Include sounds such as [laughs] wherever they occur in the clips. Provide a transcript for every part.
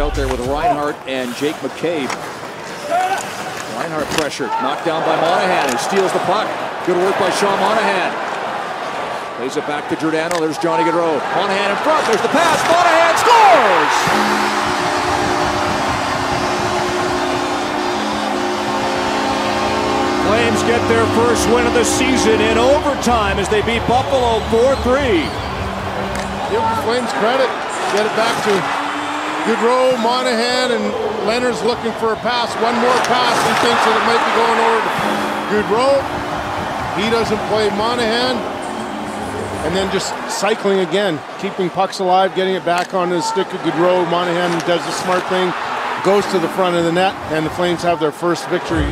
Out there with Reinhart and Jake McCabe. Reinhart pressure, knocked down by Monahan, who steals the puck. Good work by Sean Monahan. Plays it back to Giordano. There's Johnny Gaudreau. Monahan in front. There's the pass. Monahan scores! Flames get their first win of the season in overtime as they beat Buffalo 4-3. Give the Flames credit. Get it back to Gaudreau, Monahan, and Leonard's looking for a pass. One more pass. He thinks that it might be going over to Gaudreau. He doesn't play Monahan. And then just cycling again, keeping pucks alive, getting it back on the stick of Gaudreau. Monahan does the smart thing, goes to the front of the net, and the Flames have their first victory.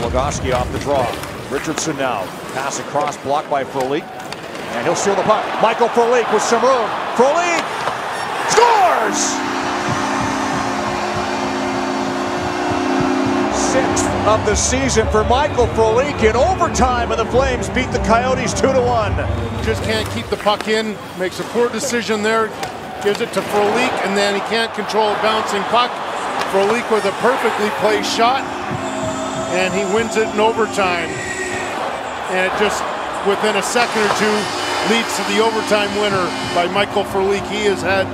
Logoski off the draw. Richardson now. Pass across, blocked by Frolik. And he'll steal the puck. Michael Frolik with some room. Frolik! Sixth of the season for Michael Frolik in overtime, and the Flames beat the Coyotes 2 to 1. Just can't keep the puck in, makes a poor decision there, gives it to Frolik, and then he can't control a bouncing puck. Frolik with a perfectly placed shot, and he wins it in overtime. And it just, within a second or two, leads to the overtime winner by Michael Frolik. He has had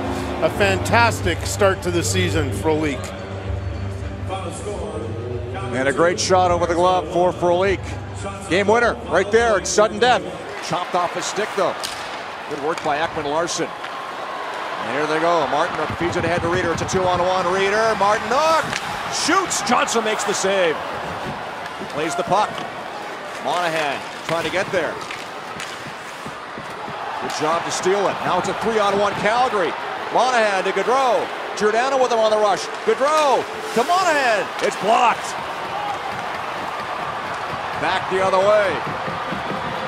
a fantastic start to the season, Frolik. And a great shot over the glove for Frolik. Game winner right there. It's sudden death. Chopped off his stick though. Good work by Ekman Larsson. And here they go. Martin feeds it ahead to Rieder. It's a two-on-one. Rieder. Martin Nook shoots. Johnson makes the save. Plays the puck. Monahan trying to get there. Good job to steal it. Now it's a three-on-one Calgary. Monahan to Gaudreau. Giordano with him on the rush. Gaudreau to Monahan. It's blocked. Back the other way.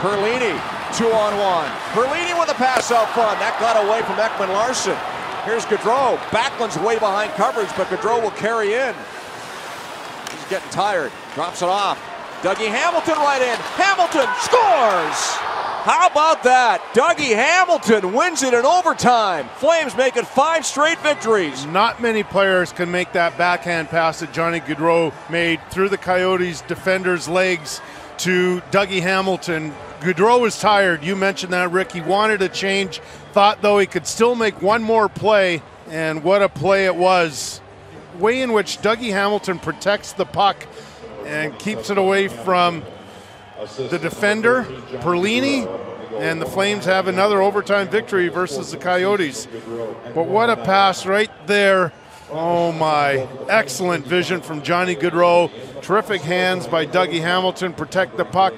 Perlini, two on one. Perlini with a pass out front. That got away from Ekman Larsson. Here's Gaudreau. Backlund's way behind coverage, but Gaudreau will carry in. He's getting tired. Drops it off. Dougie Hamilton right in. Hamilton scores! How about that? Dougie Hamilton wins it in overtime. Flames make it five straight victories. Not many players can make that backhand pass that Johnny Gaudreau made through the Coyotes defender's legs to Dougie Hamilton. Gaudreau was tired. You mentioned that, Rick. He wanted a change. Thought, though, he could still make one more play. And what a play it was. Way in which Dougie Hamilton protects the puck and keeps it away from the defender, Perlini, and the Flames have another overtime victory versus the Coyotes. But what a pass right there. Oh my, excellent vision from Johnny Gaudreau. Terrific hands by Dougie Hamilton, protect the puck,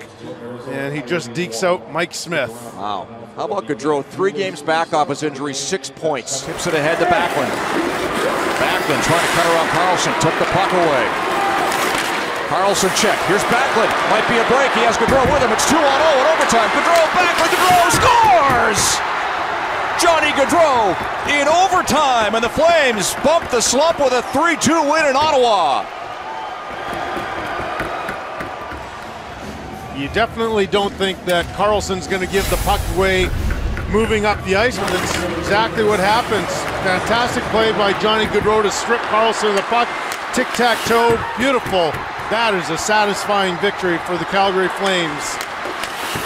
and he just dekes out Mike Smith. Wow. How about Gaudreau? Three games back off his injury, six points. Tips it ahead to Backlund. Backlund trying to cut around Karlsson, took the puck away. Karlsson check. Here's Backlund. Might be a break. He has Gaudreau with him. It's 2 on 0 in overtime. Gaudreau, Backlund, Gaudreau scores! Johnny Gaudreau in overtime, and the Flames bump the slump with a 3 2 win in Ottawa. You definitely don't think that Karlsson's going to give the puck away moving up the ice, but that's exactly what happens. Fantastic play by Johnny Gaudreau to strip Carlson of the puck. Tic-tac-toe, beautiful. That is a satisfying victory for the Calgary Flames.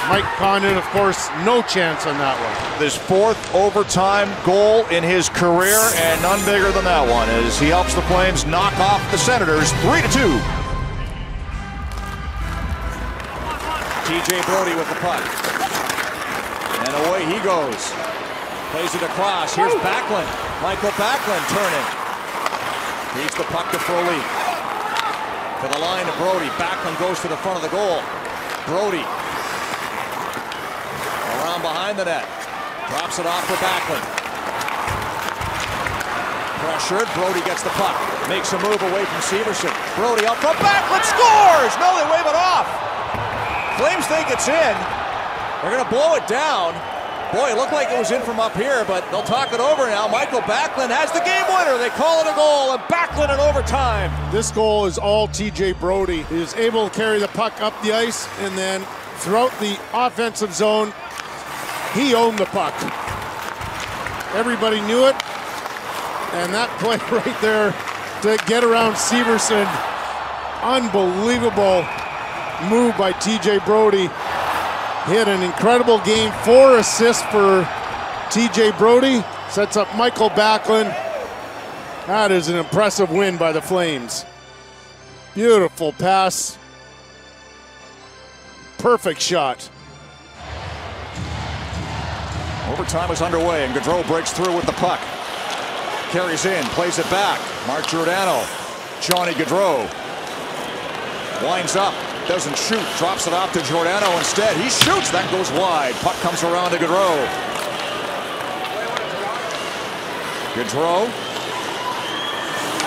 Mike Condon, of course, no chance on that one. His fourth overtime goal in his career, and none bigger than that one, as he helps the Flames knock off the Senators 3 to 2. TJ Brodie with the puck. And away he goes. Plays it across. Here's Backlund. Mikael Backlund turning. Feeds the puck to Frolik. To the line to Brodie. Backlund goes to the front of the goal. Brodie Around behind the net. Drops it off for Backlund. Pressured. Brodie gets the puck. Makes a move away from Severson. Brodie up front. Backlund scores! No, they wave it off. Flames think it's in. They're going to blow it down. Boy, it looked like it was in from up here, but they'll talk it over now. Mikael Backlund has the game winner. They call it a goal, and Backlund in overtime. This goal is all TJ Brodie. He is able to carry the puck up the ice, and then throughout the offensive zone, he owned the puck. Everybody knew it, And that [laughs] play right there to get around Severson. Unbelievable move by TJ Brodie. Hit an incredible game. Four assists for TJ Brodie. Sets up Mikael Backlund. That is an impressive win by the Flames. Beautiful pass. Perfect shot. Overtime is underway, and Gaudreau breaks through with the puck. Carries in, plays it back. Mark Giordano, Johnny Gaudreau. Winds up, doesn't shoot, drops it off to Giordano instead. He shoots, that goes wide. Puck comes around to Gaudreau. Gaudreau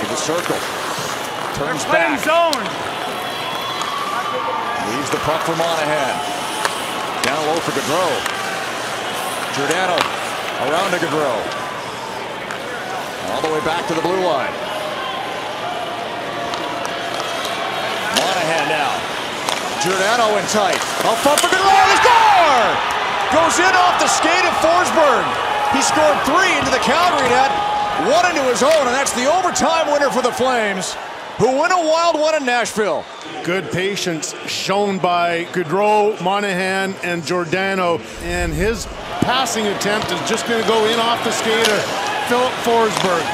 to the circle. Turns back. zone. Leaves the puck for Monahan. Down low for Gaudreau. Giordano around to Gaudreau. All the way back to the blue line. Monahan now. Giordano in tight. Up front for Gaudreau. He score! Goes in off the skate of Forsberg. He scored three into the Calgary net. One into his own, and that's the overtime winner for the Flames, who win a wild one in Nashville. Good patience shown by Gaudreau, Monahan, and Giordano. And his passing attempt is just going to go in off the skater, Filip Forsberg.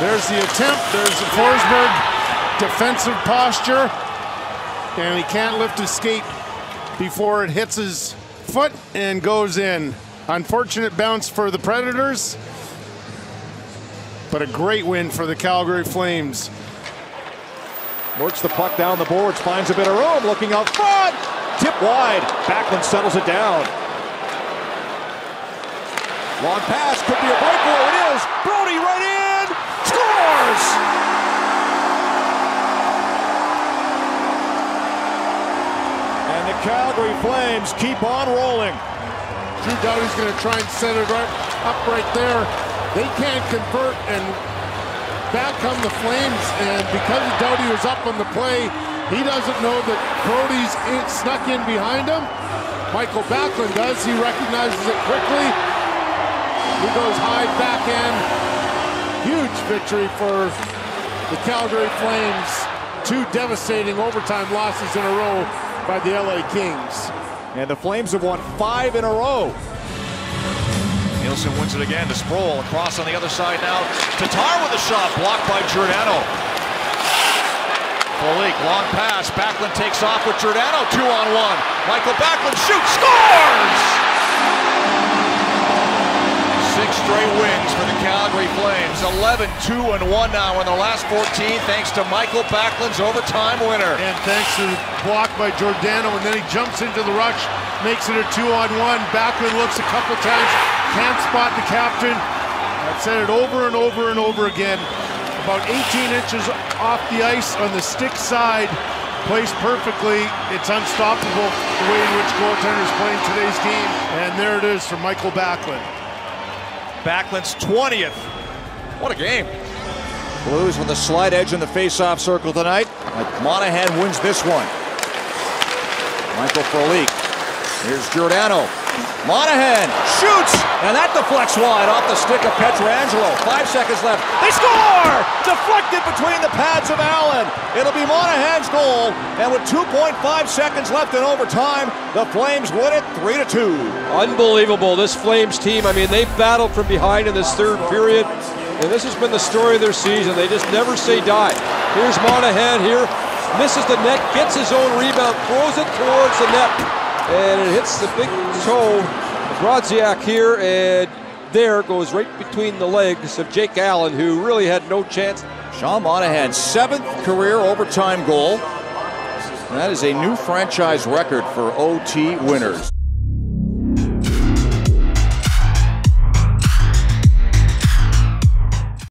There's the attempt. There's the Forsberg defensive posture. And he can't lift his skate before it hits his foot and goes in. Unfortunate bounce for the Predators, but a great win for the Calgary Flames. Works the puck down the boards, finds a bit of room, looking out front. Tip wide. Backlund settles it down. Long pass, could be a breakaway. It is. Brodie right in. Scores! And the Calgary Flames keep on rolling. Drew Doughty's going to try and set it right up right there. They can't convert, and back come the Flames. And because Doughty was up on the play, he doesn't know that Brodie's in, snuck in behind him. Mikael Backlund does. He recognizes it quickly. He goes high back end. Huge victory for the Calgary Flames. Two devastating overtime losses in a row by the LA Kings. And the Flames have won five in a row. Nielsen wins it again to Sproul. Across on the other side now. Tatar with a shot blocked by Giordano. Frolik, long pass. Backlund takes off with Giordano. Two on one. Mikael Backlund shoots, scores! Six straight wins for Calgary Flames. 11, 2, and 1 now in the last 14, thanks to Mikael Backlund's overtime winner. And thanks to the block by Giordano, and then he jumps into the rush, makes it a two-on-one. Backlund looks a couple times, can't spot the captain. I've said it over and over and over again. About 18 inches off the ice on the stick side, placed perfectly. It's unstoppable the way in which goaltenders playing today's game. And there it is for Mikael Backlund. Backlund's 20th. What a game. Blues with a slight edge in the face-off circle tonight. Monahan wins this one. Michael Frolik. Here's Giordano. Monahan shoots, and that deflects wide off the stick of Pietrangelo. Five seconds left. They score! Deflected between the pads of Allen. It'll be Monahan's goal, and with 2.5 seconds left in overtime, the Flames win it 3 to 2. Unbelievable. This Flames team, I mean, they battled from behind in this third period, and this has been the story of their season. They just never say die. Here's Monahan here, misses the net, gets his own rebound, throws it towards the net, and it hits the big toe of Grodziak here, and there goes right between the legs of Jake Allen, who really had no chance. Sean Monahan's seventh career overtime goal. And that is a new franchise record for OT winners.